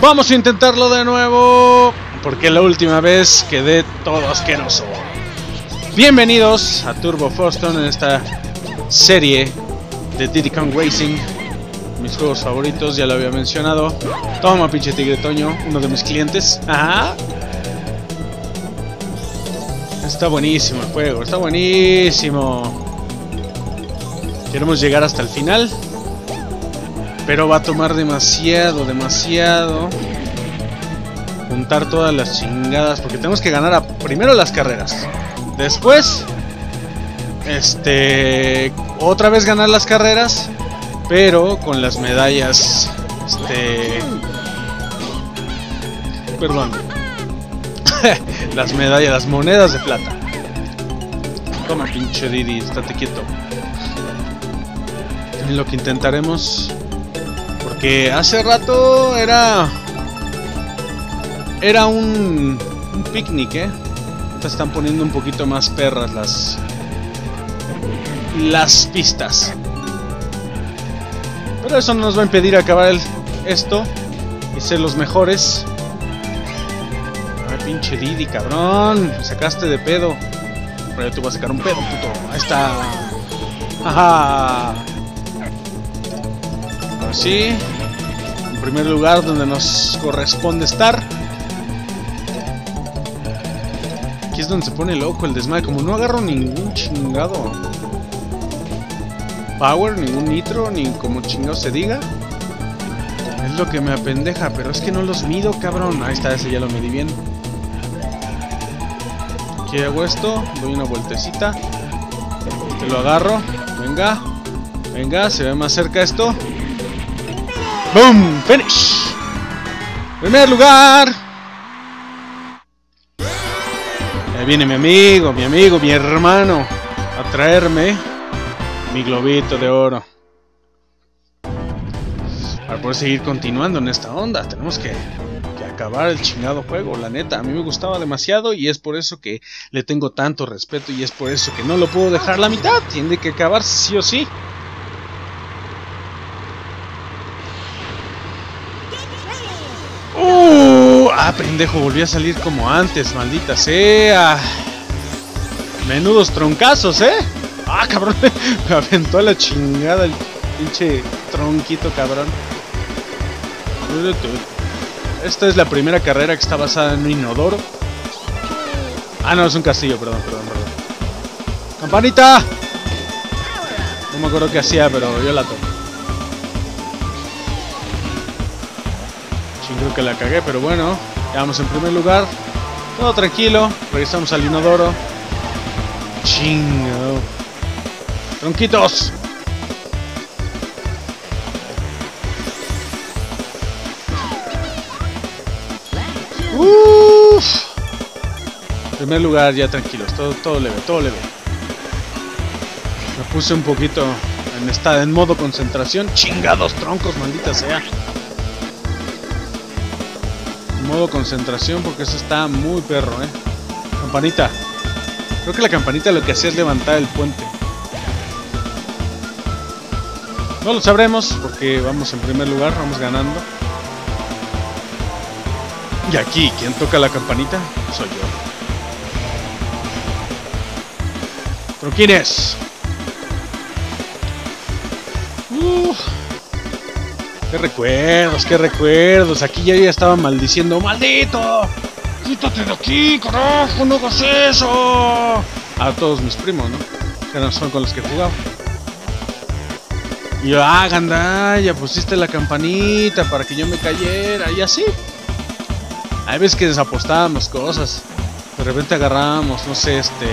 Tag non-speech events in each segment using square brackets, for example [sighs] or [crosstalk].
Vamos a intentarlo de nuevo, porque la última vez quedé todo asqueroso. Bienvenidos a Turbo Foston en esta serie de Diddy Kong Racing. Mis juegos favoritos, ya lo había mencionado. Toma, pinche tigre Toño, uno de mis clientes. Ajá. Está buenísimo el juego, está buenísimo. Queremos llegar hasta el final. Pero va a tomar demasiado, demasiado. Juntar todas las chingadas. Porque tenemos que ganar primero las carreras. Después. Este. Otra vez ganar las carreras. Pero con las medallas. Este. Perdón. [laughs] las medallas, las monedas de plata. Toma, pinche Didi, estate quieto. Lo que intentaremos. Porque hace rato era. Era un. Un picnic, ¿eh? Te están poniendo un poquito más perras las. Las pistas. Pero eso no nos va a impedir acabar el, esto y ser los mejores. Ay, pinche Didi, cabrón. Sacaste de pedo. Pero yo te voy a sacar un pedo, puto. Ahí está. Ajá. Así. En primer lugar, donde nos corresponde estar. Aquí es donde se pone loco el desmadre. Como no agarro ningún chingado power, ningún nitro, ni como chingado se diga. Es lo que me apendeja, pero es que no los mido, cabrón. Ahí está, ese ya lo medí bien. Aquí hago esto, doy una vueltecita. Este lo agarro. Venga. Venga, se ve más cerca esto. ¡Boom! ¡Finish! ¡Primer lugar! Ahí viene mi amigo, mi amigo, mi hermano a traerme mi globito de oro. Para poder seguir continuando en esta onda, tenemos que, que, acabar el chingado juego. La neta, a mí me gustaba demasiado y es por eso que le tengo tanto respeto y es por eso que no lo puedo dejar la mitad. Tiene que acabarse sí o sí. Uh, ah, pendejo, volví a salir como antes, maldita sea. Menudos troncazos, ¿eh? Ah, cabrón, [laughs] me aventó a la chingada el pinche tronquito, cabrón. Esta es la primera carrera que está basada en un inodoro. Ah, no, es un castillo, perdón, perdón, perdón. ¡Campanita! No me acuerdo qué hacía, pero yo la tomo. Chingo que la cagué, pero bueno. Ya vamos en primer lugar. Todo tranquilo. Regresamos al inodoro. Chingo. Tronquitos. Uff. Primer lugar, ya tranquilos, todo, todo leve, todo leve. Me puse un poquito en esta, en modo concentración. Chingados troncos, maldita sea. Modo concentración porque eso está muy perro, eh. Campanita. Creo que la campanita lo que hacía es levantar el puente. No lo sabremos porque vamos en primer lugar, vamos ganando. Y aquí, ¿quién toca la campanita? Soy yo. ¿Pero quién es? Qué recuerdos, qué recuerdos. Aquí ya, ya estaba maldiciendo. ¡Maldito! ¡Quítate de aquí, carajo! ¡No hagas eso! A todos mis primos, ¿no? Que no son con los que he jugado. Y yo, ah, gandalla, pusiste la campanita para que yo me cayera. Y así. Hay veces que desapostábamos cosas. De repente agarrábamos, no sé, este.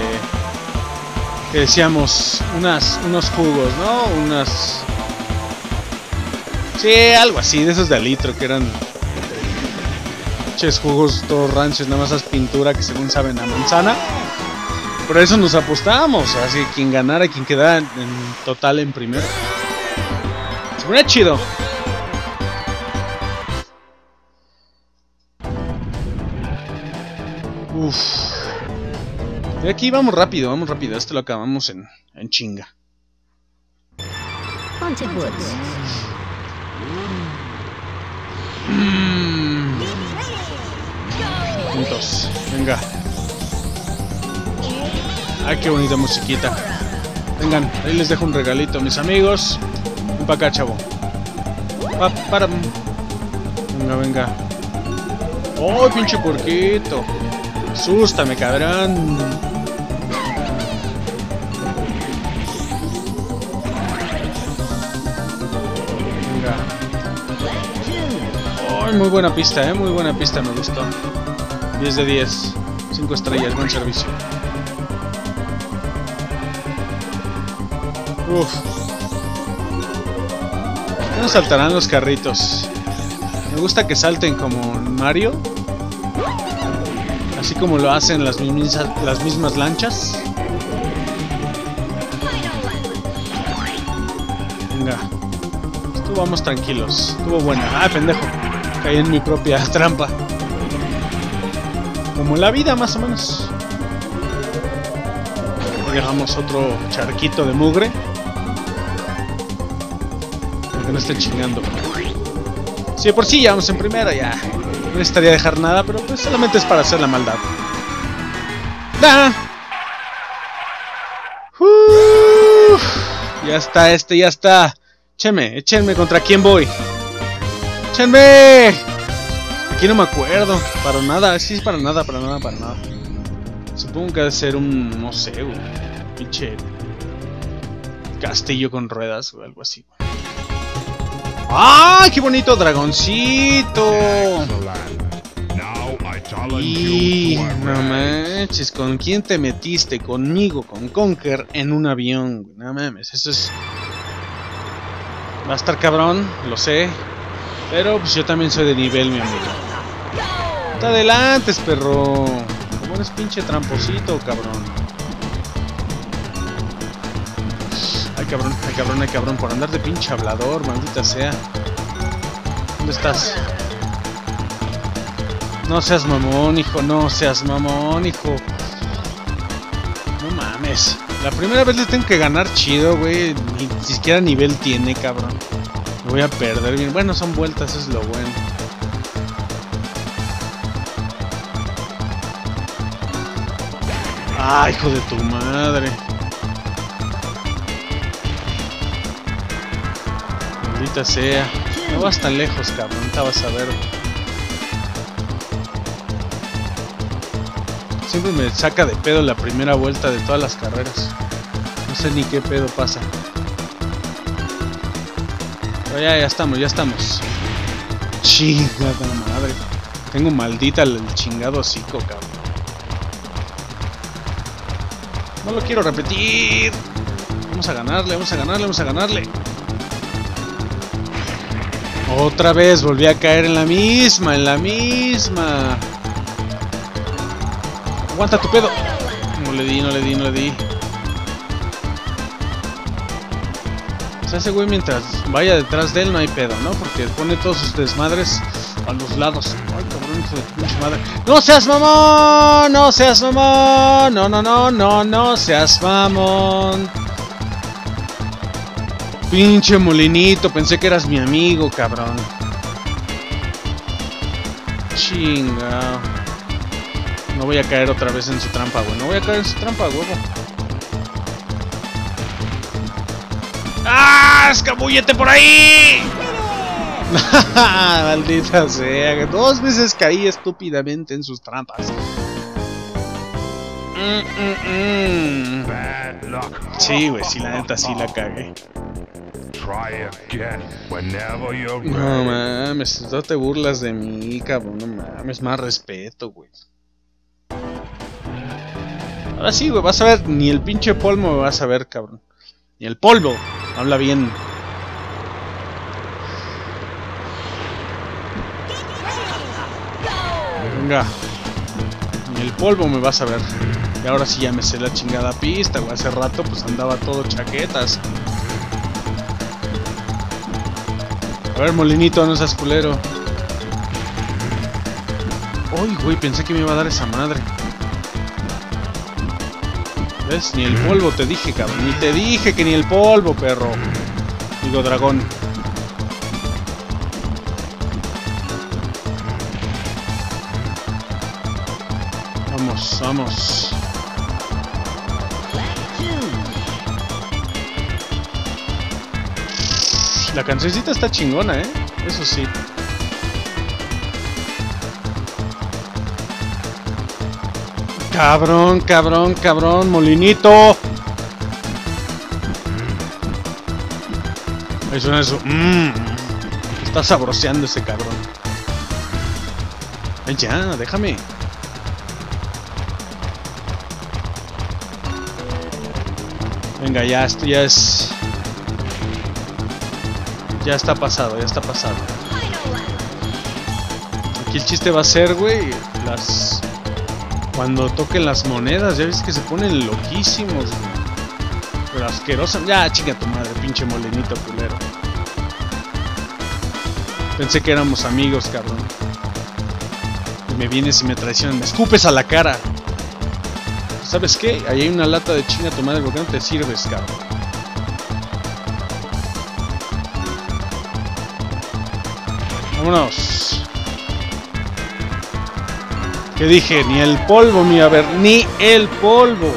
Que decíamos, unas, unos jugos, ¿no? Unas. Sí, algo así, de esos de litro que eran. Ches jugos todos ranchos, nada más es pintura que según saben a manzana. Por eso nos apostábamos, así quien ganara, quien quedara en total en primero. Se ponía chido. Uf. De aquí vamos rápido, vamos rápido. Esto lo acabamos en, en chinga. Haunted Woods. Mm. Juntos. Venga. Ay, qué bonita musiquita. Vengan, ahí les dejo un regalito, mis amigos. Ven para acá, chavo. Pa, para. Venga, venga. ¡Oh, pinche porquito! Asústame, cabrón. Muy buena pista, eh! Muy buena pista, me gustó. 10 de 10. 5 estrellas, buen servicio. Uf. ¿Qué nos saltarán los carritos? Me gusta que salten como Mario. Así como lo hacen las mismas, las mismas lanchas. Venga. Estuvo vamos tranquilos. Estuvo buena. Ah, pendejo. Caí en mi propia [laughs] trampa. Como la vida, más o menos. Dejamos otro charquito de mugre. Para que no esté chingando. Si de por sí ya vamos en primera, ya. No necesitaría dejar nada, pero pues solamente es para hacer la maldad. ¡Da! Uf, ya está, este ya está. Échenme, échenme contra quién voy. ¡Échenme! Aquí no me acuerdo. Para nada, sí, para nada, para nada, para nada. Supongo que debe ser un, no sé, un pinche castillo con ruedas o algo así. ¡Ah! ¡Qué bonito dragoncito! Y no manches, ¿con quién te metiste? Conmigo, con Conker, en un avión. No mames, eso es. Va a estar cabrón, lo sé. Pero pues yo también soy de nivel, mi amigo. ¡Te adelantes, perro! Como eres pinche tramposito, cabrón. Ay, cabrón, ay, cabrón, ay, cabrón, por andar de pinche hablador, maldita sea. ¿Dónde estás? No seas mamón, hijo, no seas mamón, hijo. No mames. La primera vez le tengo que ganar chido, güey. Ni siquiera nivel tiene, cabrón. Voy a perder bien. Bueno, son vueltas, es lo bueno. Ah, hijo de tu madre. Maldita sea. No vas tan lejos, cabrón. Te vas a ver. Siempre me saca de pedo la primera vuelta de todas las carreras. No sé ni qué pedo pasa. Pero ya, ya estamos, ya estamos. Chingada madre. Tengo maldita el chingado hocico, cabrón. No lo quiero repetir. Vamos a ganarle, vamos a ganarle, vamos a ganarle. Otra vez volví a caer en la misma, en la misma. Aguanta tu pedo. No le di, no le di, no le di. Sea, ese güey mientras vaya detrás de él no hay pedo, ¿no? Porque pone todos sus desmadres a los lados. Ay, cabrón, de madre. ¡No seas mamón! ¡No seas mamón! No, no, no, no, no seas mamón. Pinche molinito, pensé que eras mi amigo, cabrón. Chinga. No voy a caer otra vez en su trampa, güey. No voy a caer en su trampa, huevo. ¡Ah! ¡Escabullete por ahí! [laughs] Maldita sea. Dos veces caí estúpidamente en sus trampas. Mm, mm, mm. Sí, güey, sí, la neta sí la cagué. Try again whenever you're No mames, no te burlas de mí, cabrón. No mames, más respeto, güey. Ahora sí, güey, vas a ver, ni el pinche polvo me vas a ver, cabrón. Ni el polvo. Habla bien. Venga. Ni el polvo me vas a ver. Y ahora sí ya me sé la chingada pista, güey. Hace rato pues andaba todo chaquetas. A ver, molinito, no seas culero. Uy, güey, pensé que me iba a dar esa madre. ¿Ves? Ni el polvo te dije, cabrón. Ni te dije que ni el polvo, perro. Digo, dragón. Vamos, vamos. La cancioncita está chingona, ¿eh? Eso sí. Cabrón, cabrón, cabrón, molinito. Ahí suena eso. Mmm. Está sabroseando ese cabrón. Ya, déjame. Venga, ya, esto ya es... Ya está pasado, ya está pasado. Aquí el chiste va a ser, güey, las... Cuando toquen las monedas, ya ves que se ponen loquísimos, güey. Pero asquerosos. Ya, chica tu madre, pinche molinito culero. Pensé que éramos amigos, cabrón. Y me vienes y me traicionas, me escupes a la cara. ¿Sabes qué? Ahí hay una lata de chinga tu madre, ¿por qué no te sirves, cabrón? Vámonos. ¿Qué dije? Ni el polvo, mi a ver, ni el polvo.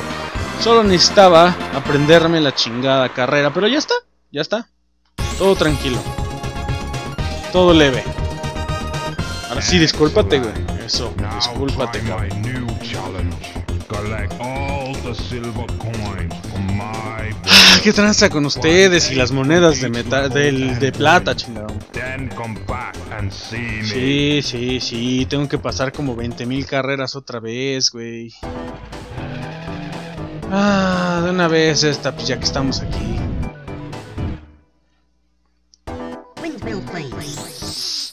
Solo necesitaba aprenderme la chingada carrera, pero ya está, ya está. Todo tranquilo. Todo leve. Ahora sí, discúlpate, güey. Eso, discúlpate, cabrón. My new challenge. Collect all the silver coins from my [sighs] ¿Qué tranza con ustedes y las monedas de metal, del, de plata, chingado? Then come back and see me. Sí, sí, sí, tengo que pasar como 20.000 carreras otra vez, güey. Ah, de una vez esta, pues ya que estamos aquí.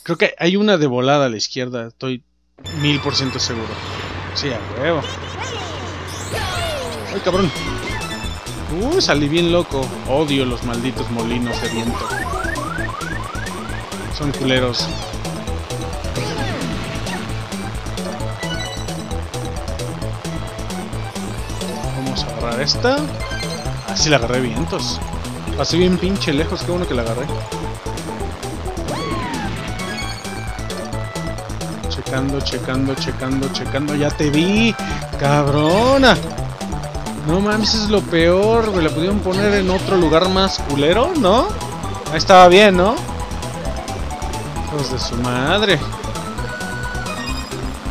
Creo que hay una de volada a la izquierda, estoy mil por ciento seguro. Sí, a huevo. ¡Ay, cabrón! Uh, salí bien loco. Odio los malditos molinos de viento. Son culeros. Vamos a agarrar esta. Ah, sí la agarré vientos. Pasé bien pinche lejos, qué bueno que la agarré. Checando, checando, checando, checando. Ya te vi, cabrona. No mames, es lo peor, güey. La pudieron poner en otro lugar más culero, ¿no? Ahí estaba bien, ¿no? Hijos de su madre.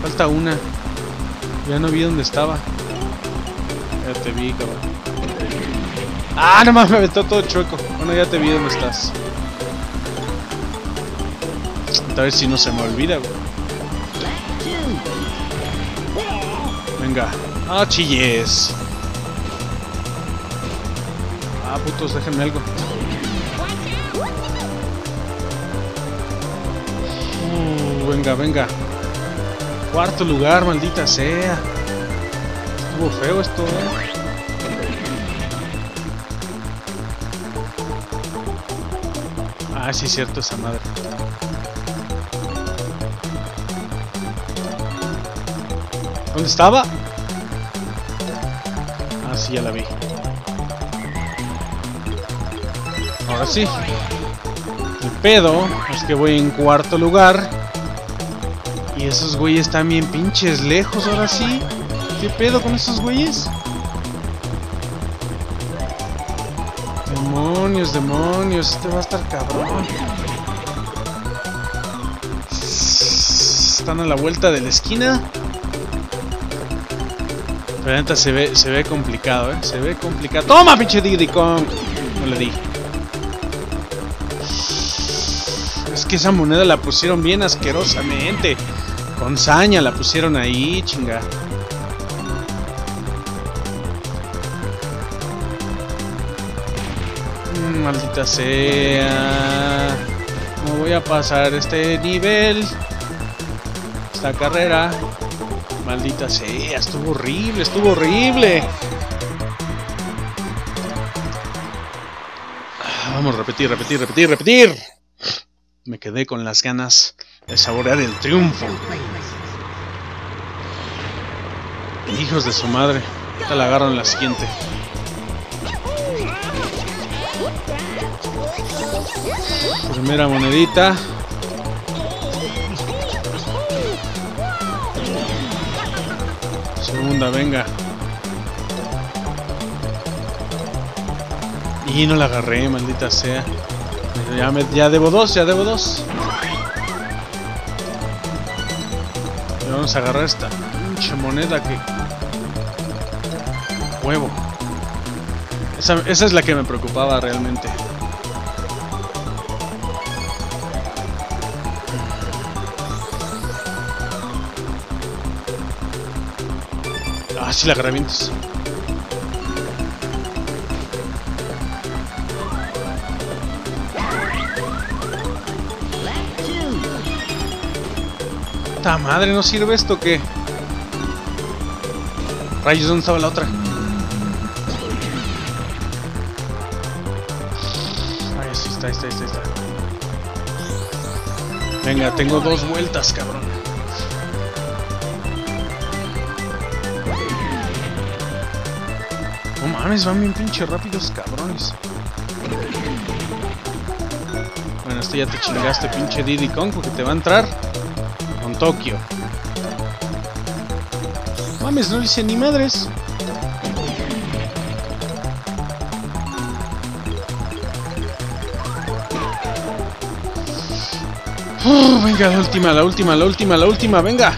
Falta una. Ya no vi dónde estaba. Ya te vi, cabrón. Ah, no mames, me aventó todo chueco. Bueno, ya te vi dónde estás. A ver si no se me olvida, güey. Venga. Ah, chilles. Ah, putos, déjenme algo. Uh, venga, venga. Cuarto lugar, maldita sea. Estuvo feo esto, eh. Ah, sí, cierto, esa madre. ¿Dónde estaba? Ah, sí, ya la vi. Ahora sí. El pedo es que voy en cuarto lugar. Y esos güeyes están bien pinches lejos ahora sí. ¿Qué pedo con esos güeyes? Demonios, demonios. Este va a estar cabrón. Están a la vuelta de la esquina. Pero neta se ve, se ve complicado, eh. Se ve complicado. ¡Toma, pinche Diddy Kong! No le di. Que esa moneda la pusieron bien asquerosamente. Con saña la pusieron ahí, chinga. Mm, Maldita sea. No voy a pasar este nivel. Esta carrera. Maldita sea, estuvo horrible, estuvo horrible. Ah, Vamos repetir, repetir, repetir, repetir. Me quedé con las ganas de saborear el triunfo. Hijos de su madre. Te la agarro en la siguiente. Primera monedita. segunda, venga. Y no la agarré, maldita sea. Ya, ya debo dos, ya debo dos. Vamos a agarrar esta pinche moneda que... Huevo. Esa, esa es la que me preocupaba realmente. Ah, sí la agarré ¡Ta madre! ¿No sirve esto o qué? Rayos, ¿dónde estaba la otra? Ahí sí está, ahí está, está. Venga, tengo dos vueltas, cabrón. No mames, van bien pinche rápidos, cabrones. Bueno, este ya te chingaste, pinche Diddy Kong, porque te va a entrar Tokio. Mames, no hice ni madres. Uh, venga, la última, la última, la última, la última, venga.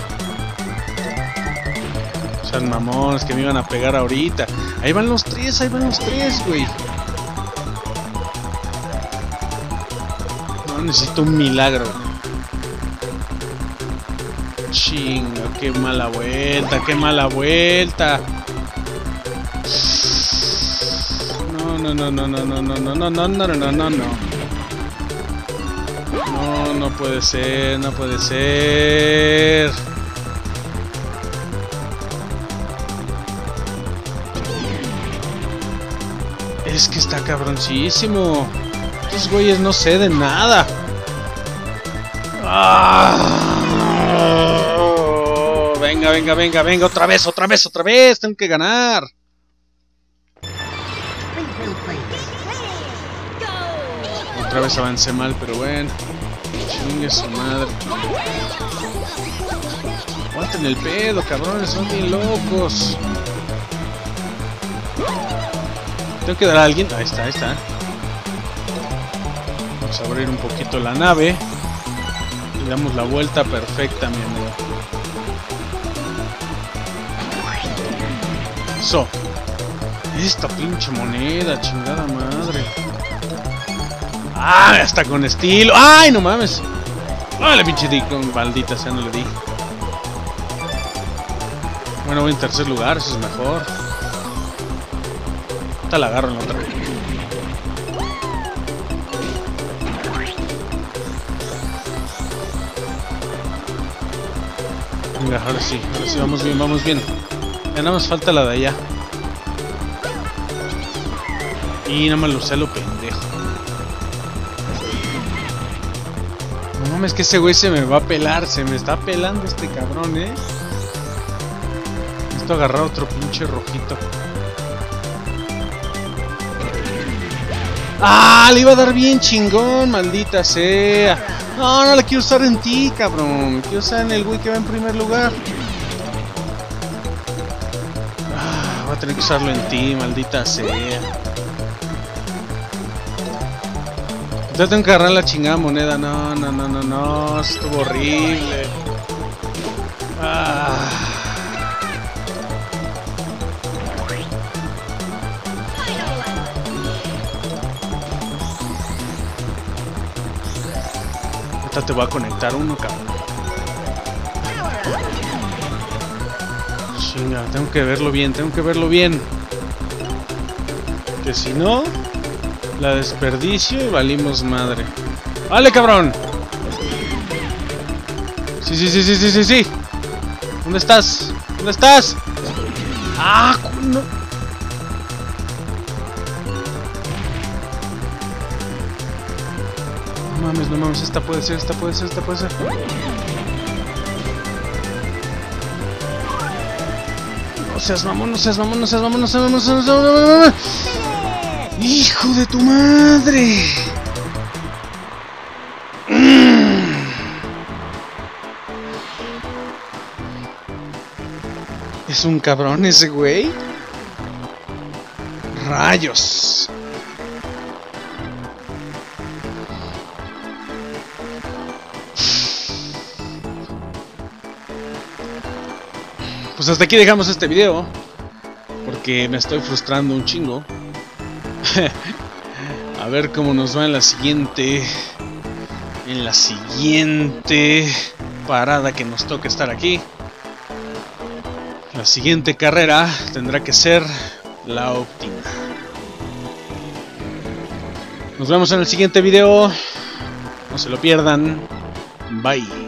Sean mamones que me iban a pegar ahorita. Ahí van los tres, ahí van los tres, güey. No necesito un milagro. Chinga, qué mala vuelta, qué mala vuelta. No, no, no, no, no, no, no, no, no, no, no, no, no, no. No, no puede ser, no puede ser. Es que está cabroncísimo. Estos güeyes no ceden nada. Ah, venga, venga, venga, venga, otra vez, otra vez, otra vez. Tengo que ganar. Otra vez avancé mal, pero bueno. Chingue su madre. Aguanten el pedo, cabrones, son bien locos. Tengo que dar a alguien. Ahí está, ahí está. Vamos a abrir un poquito la nave. Y damos la vuelta perfecta, mi amigo. Eso. Esta pinche moneda, chingada madre. ¡Ah! Hasta con estilo. ¡Ay, no mames! ¡Vale, pinche Dick! Maldita sea, no le di. Bueno, voy en tercer lugar, eso es mejor. Ahorita la agarro en la otra. Venga, ahora sí, ahora sí, vamos bien, vamos bien. Ya nada más falta la de allá. Y nada más lo sé lo pendejo. No mames, que ese güey se me va a pelar, se me está pelando este cabrón, eh. Necesito agarrar otro pinche rojito. ¡Ah! Le iba a dar bien chingón, maldita sea. No, no la quiero usar en ti, cabrón. Quiero usar en el güey que va en primer lugar. Voy a tener que usarlo en ti, maldita sea. Ya tengo que agarrar la chingada moneda. No, no, no, no, no. Estuvo horrible. Ah. Ahorita te voy a conectar uno, cabrón. Chinga, tengo que verlo bien, tengo que verlo bien. Que si no, la desperdicio y valimos madre. ¡Vale, cabrón! Sí, sí, sí, sí, sí, sí, sí. ¿Dónde estás? ¿Dónde estás? ¡Ah! No. No mames, no mames, esta puede ser, esta puede ser, esta puede ser. Seas mamón, no seas mamón, no seas mamón, seas mamón. ¡Hijo de tu madre! Mm. Es un cabrón ese güey. Rayos. Hasta aquí dejamos este video. Porque me estoy frustrando un chingo. [laughs] A ver cómo nos va en la siguiente. En la siguiente parada que nos toca estar aquí. La siguiente carrera tendrá que ser la óptima. Nos vemos en el siguiente video. No se lo pierdan. Bye.